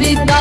senhorita